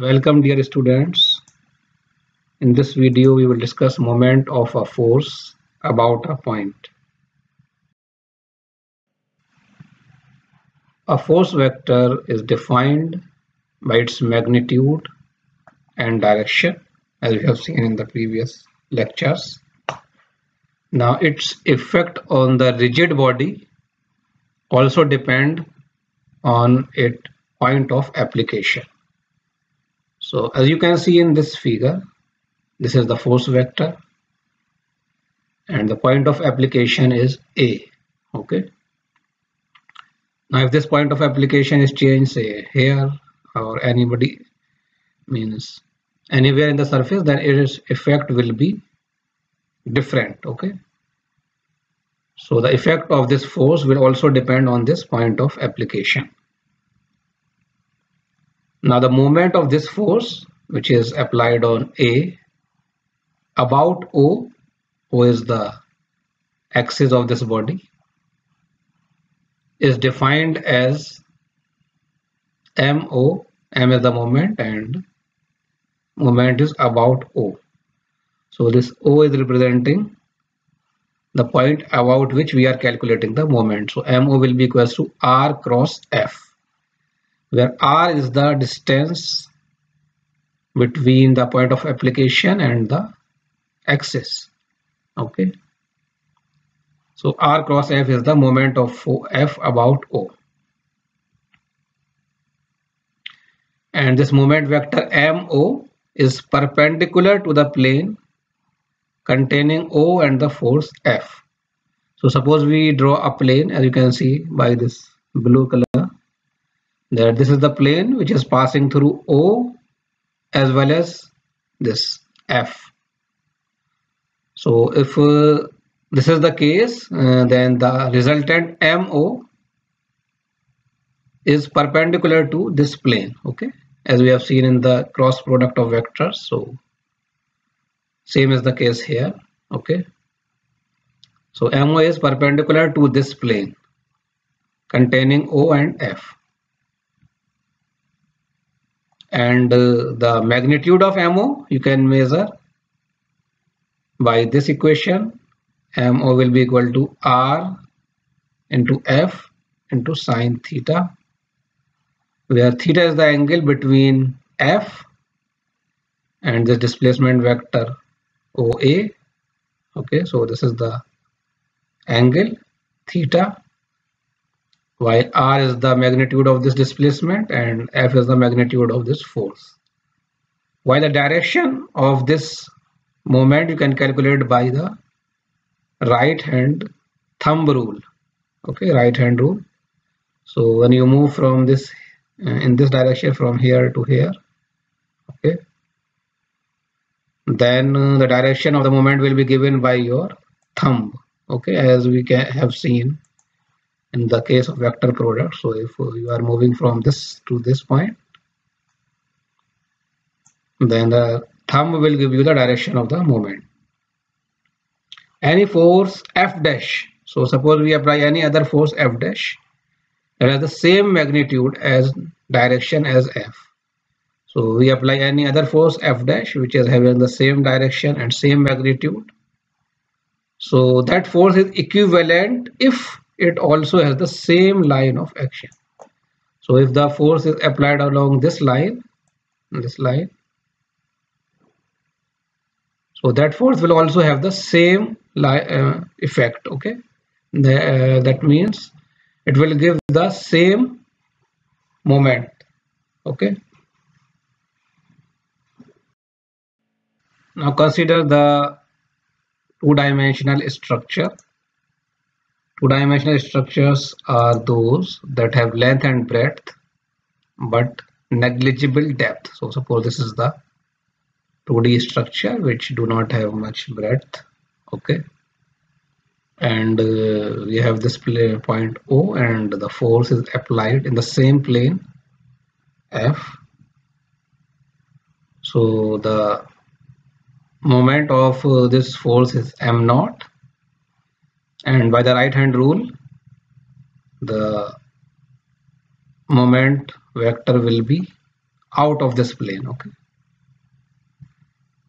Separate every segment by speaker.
Speaker 1: Welcome dear students. In this video we will discuss moment of a force about a point. A force vector is defined by its magnitude and direction as we have seen in the previous lectures. Now its effect on the rigid body also depend on its point of application. So as you can see in this figure, this is the force vector and the point of application is A. Okay. Now if this point of application is changed say here or anybody means anywhere in the surface then its effect will be different. Okay. So the effect of this force will also depend on this point of application. Now the moment of this force which is applied on A about O, O is the axis of this body, is defined as MO, M is the moment and moment is about O. So this O is representing the point about which we are calculating the moment. So MO will be equals to R cross F where r is the distance between the point of application and the axis. Okay. So r cross f is the moment of f about o. And this moment vector mo is perpendicular to the plane containing o and the force f. So suppose we draw a plane as you can see by this blue color that this is the plane which is passing through O as well as this F. So if uh, this is the case uh, then the resultant MO is perpendicular to this plane okay? As we have seen in the cross product of vectors so same is the case here okay? So MO is perpendicular to this plane containing O and F and uh, the magnitude of MO you can measure by this equation. MO will be equal to R into F into sine theta where theta is the angle between F and the displacement vector OA okay so this is the angle theta while r is the magnitude of this displacement and f is the magnitude of this force. While the direction of this moment you can calculate by the right hand thumb rule okay right hand rule so when you move from this uh, in this direction from here to here okay then uh, the direction of the moment will be given by your thumb okay as we can have seen in the case of vector product. So if you are moving from this to this point then the thumb will give you the direction of the moment any force f dash so suppose we apply any other force f dash that has the same magnitude as direction as f. So we apply any other force f dash which is having the same direction and same magnitude. So that force is equivalent if it also has the same line of action. So if the force is applied along this line this line so that force will also have the same uh, effect okay? The, uh, that means it will give the same moment okay? Now consider the two-dimensional structure Two-dimensional structures are those that have length and breadth but negligible depth. So suppose this is the 2D structure which do not have much breadth. Okay. And uh, we have this point O and the force is applied in the same plane F. So the moment of uh, this force is m naught and by the right hand rule the moment vector will be out of this plane okay?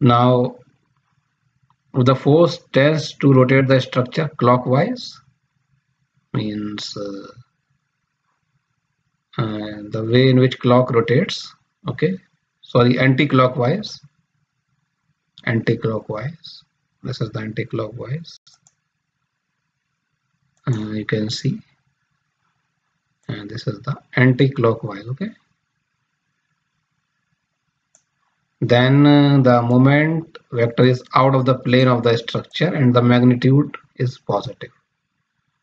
Speaker 1: Now the force tends to rotate the structure clockwise means uh, uh, the way in which clock rotates okay? Sorry anti-clockwise. Anti-clockwise. This is the anti-clockwise uh, you can see. and this is the anti-clockwise okay? Then uh, the moment vector is out of the plane of the structure and the magnitude is positive.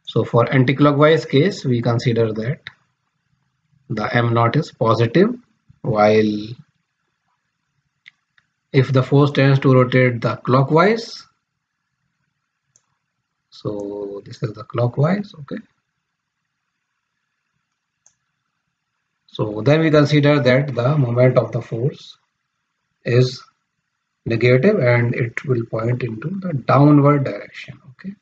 Speaker 1: So for anti-clockwise case we consider that the m naught is positive while if the force tends to rotate the clockwise so this is the clockwise okay. So then we consider that the moment of the force is negative and it will point into the downward direction okay.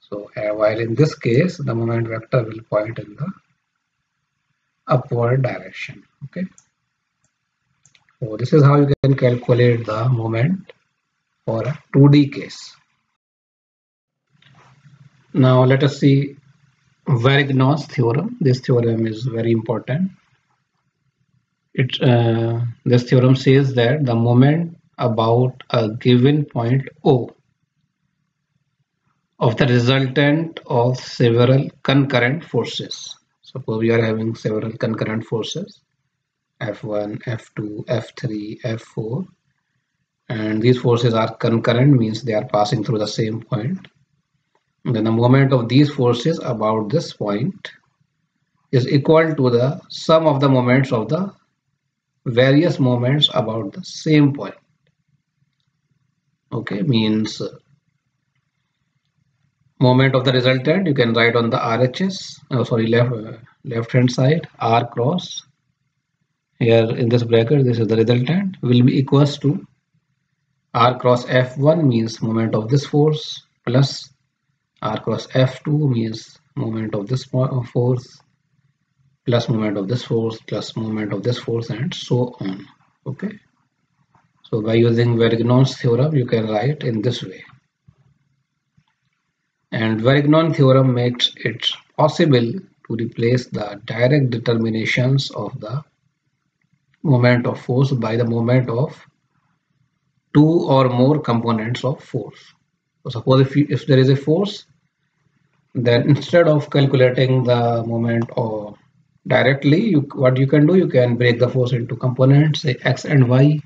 Speaker 1: So uh, while in this case the moment vector will point in the upward direction okay. So this is how you can calculate the moment for a 2d case now let us see Varignon's theorem. This theorem is very important. It uh, this theorem says that the moment about a given point O of the resultant of several concurrent forces. Suppose we are having several concurrent forces F1, F2, F3, F4 and these forces are concurrent means they are passing through the same point. Then the moment of these forces about this point is equal to the sum of the moments of the various moments about the same point. Okay, means moment of the resultant you can write on the RHS oh sorry left uh, left hand side R cross here in this bracket this is the resultant will be equals to R cross F1 means moment of this force plus R cross F2 means moment of this uh, force plus moment of this force plus moment of this force and so on okay so by using Varignon's theorem you can write in this way and Varignon theorem makes it possible to replace the direct determinations of the moment of force by the moment of two or more components of force. So suppose if, you, if there is a force, then instead of calculating the moment or directly, you, what you can do, you can break the force into components, say x and y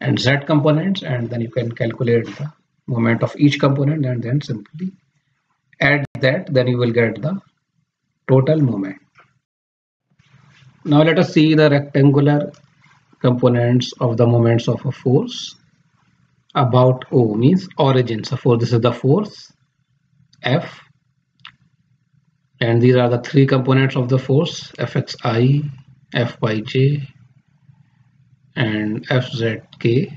Speaker 1: and z components, and then you can calculate the moment of each component and then simply add that then you will get the total moment. Now let us see the rectangular components of the moments of a force. About O means origin suppose this is the force F and these are the three components of the force Fxi, Fyj and Fzk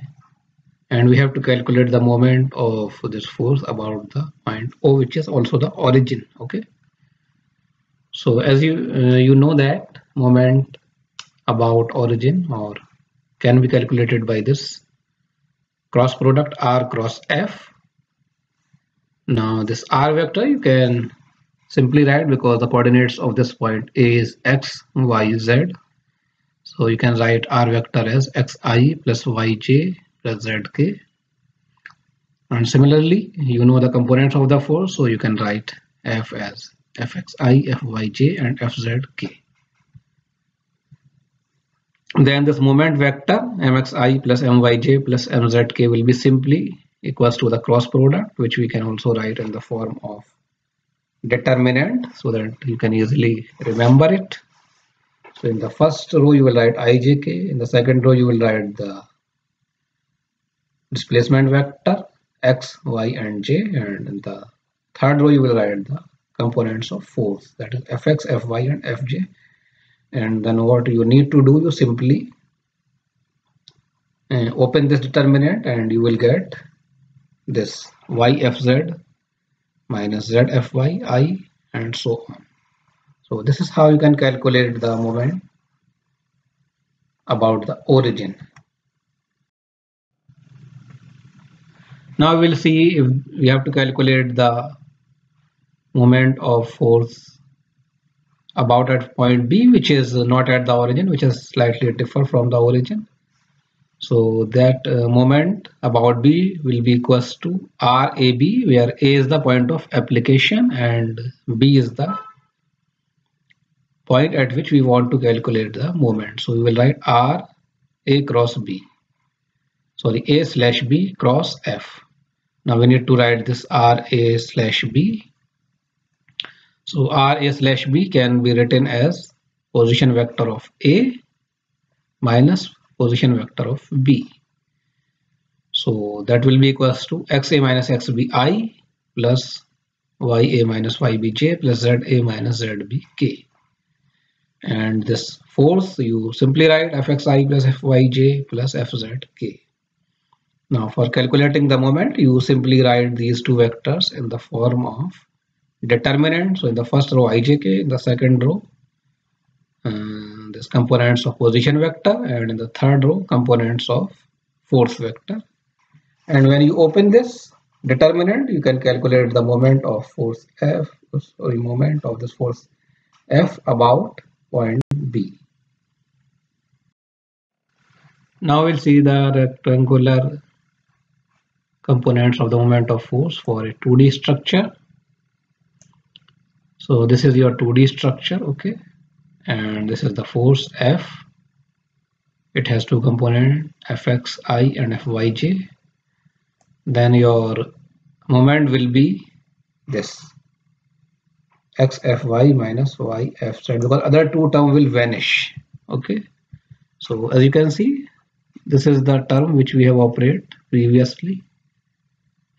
Speaker 1: and we have to calculate the moment of this force about the point O which is also the origin okay? So as you uh, you know that moment about origin or can be calculated by this cross product R cross F. Now this R vector you can simply write because the coordinates of this point A is X Y Z. So you can write R vector as Xi plus Yj plus zk and similarly you know the components of the force so you can write f as fxi fyj and fzk then this moment vector mxi plus myj plus mzk will be simply equals to the cross product which we can also write in the form of determinant so that you can easily remember it. So in the first row you will write ijk in the second row you will write the displacement vector x, y and j. And in the third row you will write the components of force that is fx, fy and fj and then what you need to do you simply uh, open this determinant and you will get this yfz minus zfy i and so on so this is how you can calculate the moment about the origin. Now we'll see if we have to calculate the moment of force about at point B which is not at the origin which is slightly differ from the origin. So that uh, moment about B will be equals to RAB where A is the point of application and B is the point at which we want to calculate the moment. So we will write R A cross B. Sorry, A slash B cross F. Now we need to write this R A slash B so RA slash B can be written as position vector of A minus position vector of B. So that will be equals to XA minus XBI plus YA minus YBJ plus ZA minus ZBK. And this force you simply write Fxi plus Fyj plus Fzk. Now for calculating the moment you simply write these two vectors in the form of determinant so in the first row ijk in the second row uh, this components of position vector and in the third row components of force vector. And when you open this determinant you can calculate the moment of force f sorry moment of this force f about point b. Now we'll see the rectangular components of the moment of force for a 2d structure. So this is your 2d structure okay and this is the force F. It has two components Fxi and Fyj then your moment will be this. Xfy minus yf yfz because other two term will vanish. Okay? So as you can see this is the term which we have operated previously.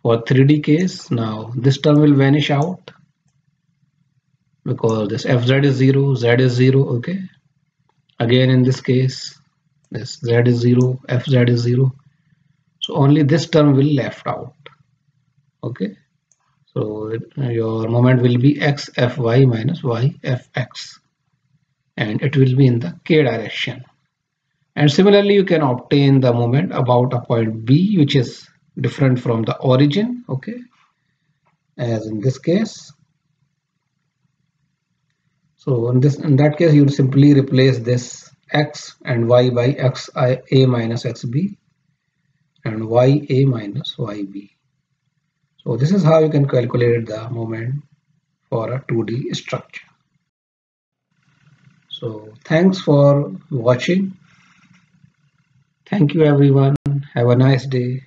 Speaker 1: For 3d case now this term will vanish out because this fz is 0 z is 0 okay? Again in this case this z is 0 fz is 0 so only this term will left out okay? So your moment will be x fy minus y fx and it will be in the k direction. And similarly you can obtain the moment about a point b which is different from the origin okay? As in this case so in this in that case you simply replace this x and y by x i a minus xb and y a minus yb so this is how you can calculate the moment for a 2d structure. So thanks for watching. Thank you everyone. Have a nice day